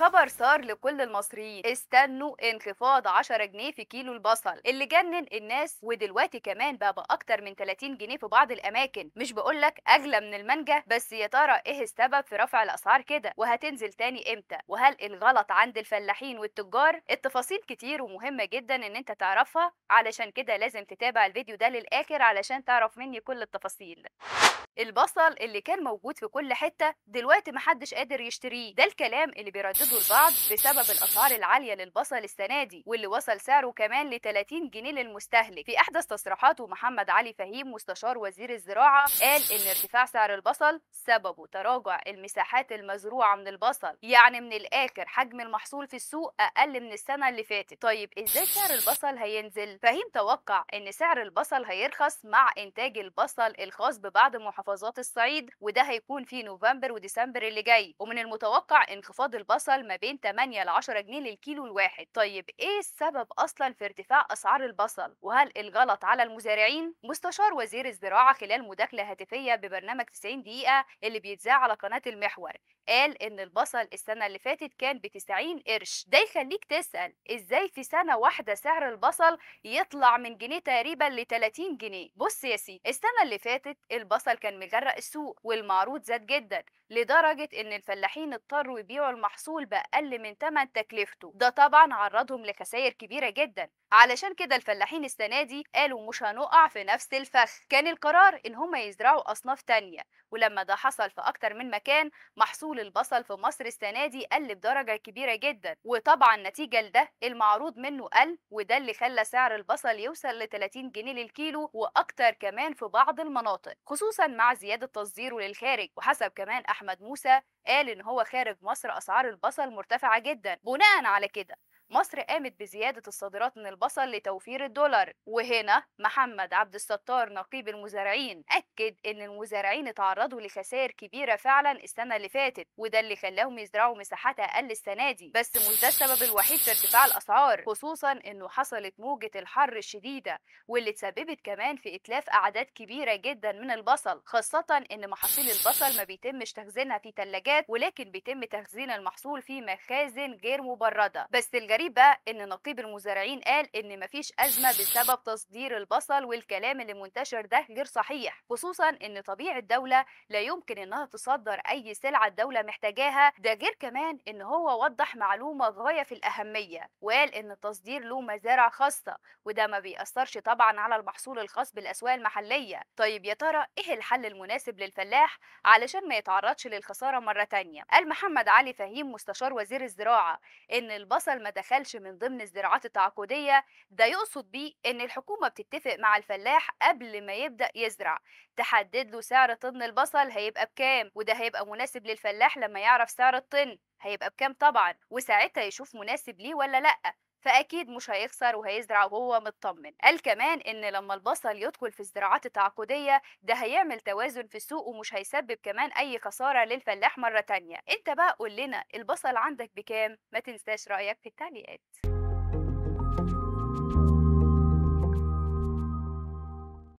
خبر صار لكل المصريين. استنوا انخفاض 10 جنيه في كيلو البصل اللي جنن الناس ودلوقتي كمان بقى بأكتر من 30 جنيه في بعض الأماكن. مش بقولك أغلى من المانجا بس يا ترى إيه السبب في رفع الأسعار كده؟ وهتنزل تاني إمتى؟ وهل الغلط عند الفلاحين والتجار؟ التفاصيل كتير ومهمة جدا إن أنت تعرفها. علشان كده لازم تتابع الفيديو ده للآخر علشان تعرف مني كل التفاصيل. البصل اللي كان موجود في كل حتة دلوقتي محدش قادر يشتريه. ده الكلام اللي بيردده البعض بسبب الأسعار العالية للبصل السنة دي واللي وصل سعره كمان ل 30 جنيه للمستهلك. في أحدث تصريحاته محمد علي فهيم مستشار وزير الزراعة قال إن ارتفاع سعر البصل سببه تراجع المساحات المزروعة من البصل يعني من الآخر حجم المحصول في السوق أقل من السنة اللي فاتت. طيب إزاي سعر البصل هينزل؟ فهيم توقع إن سعر البصل هيرخص مع إنتاج البصل الخاص ببعض محافظات الصعيد وده هيكون في نوفمبر وديسمبر اللي جاي. ومن المتوقع انخفاض البصل ما بين 8 ل 10 جنيه للكيلو الواحد. طيب إيه السبب أصلا في ارتفاع أسعار البصل؟ وهل الغلط على المزارعين؟ مستشار وزير الزراعة خلال مداخلة هاتفية ببرنامج 90 دقيقة اللي بيتذاع على قناة المحور. قال إن البصل السنة اللي فاتت كان ب 90 قرش. ده يخليك تسأل إزاي في سنة واحدة سعر البصل يطلع من جنيه تقريبا ل 30 جنيه؟ بص يا سيدي السنة اللي فاتت البصل كان مغرق السوق والمعروض زاد جدا لدرجة إن الفلاحين اضطروا يبيعوا المحصول بأقل من تمن تكلفته. ده طبعا عرضهم لخسائر كبيرة جدا. علشان كده الفلاحين السنة دي قالوا مش هنقع في نفس الفخ. كان القرار إن هم يزرعوا أصناف تانية ولما ده حصل في أكتر من مكان محصول البصل في مصر السنة دي قل بدرجة كبيرة جدا. وطبعا نتيجة لده المعروض منه قل وده اللي خلى سعر البصل يوصل ل 30 جنيه للكيلو وأكتر كمان في بعض المناطق خصوصا مع زيادة تصديره للخارج. وحسب كمان أحمد موسى قال إن هو خارج مصر أسعار البصل مرتفعة جدا. بناء على كده مصر قامت بزيادة الصادرات من البصل لتوفير الدولار وهنا محمد عبد الستار نقيب المزارعين أكد إن المزارعين اتعرضوا لخسائر كبيرة فعلا السنة اللي فاتت وده اللي خلاهم يزرعوا مساحات أقل السنة دي. بس مش ده السبب الوحيد في ارتفاع الأسعار خصوصا إنه حصلت موجة الحر الشديدة واللي تسببت كمان في إتلاف أعداد كبيرة جدا من البصل خاصة إن محاصيل البصل ما بيتمش تخزينها في ثلاجات ولكن بيتم تخزين المحصول في مخازن غير مبردة. بس الجريمة الغريب بقى إن نقيب المزارعين قال إن مفيش أزمة بسبب تصدير البصل والكلام اللي منتشر ده غير صحيح خصوصا إن طبيعة الدولة لا يمكن إنها تصدر أي سلعة الدولة محتاجاها ده غير كمان إن هو وضح معلومة غاية في الأهمية وقال إن التصدير له مزارع خاصة وده ما بيأثرش طبعا على المحصول الخاص بالأسواق المحلية. طيب يا ترى إيه الحل المناسب للفلاح علشان ما يتعرضش للخسارة مرة تانية؟ قال محمد علي فهيم مستشار وزير الزراعة إن البصل ما دخلش من ضمن الزراعات التعاقدية ده يقصد بيه إن الحكومة بتتفق مع الفلاح قبل ما يبدأ يزرع. تحدد له سعر طن البصل هيبقى بكام وده هيبقى مناسب للفلاح لما يعرف سعر الطن هيبقى بكام طبعا وساعتها يشوف مناسب ليه ولا لأ. فأكيد مش هيخسر وهيزرع وهو مطمن قال كمان إن لما البصل يدخل في الزراعات التعاقدية ده هيعمل توازن في السوق ومش هيسبب كمان أي خسارة للفلاح مرة تانية. أنت بقى قول لنا البصل عندك بكام؟ ما تنساش رأيك في التعليقات.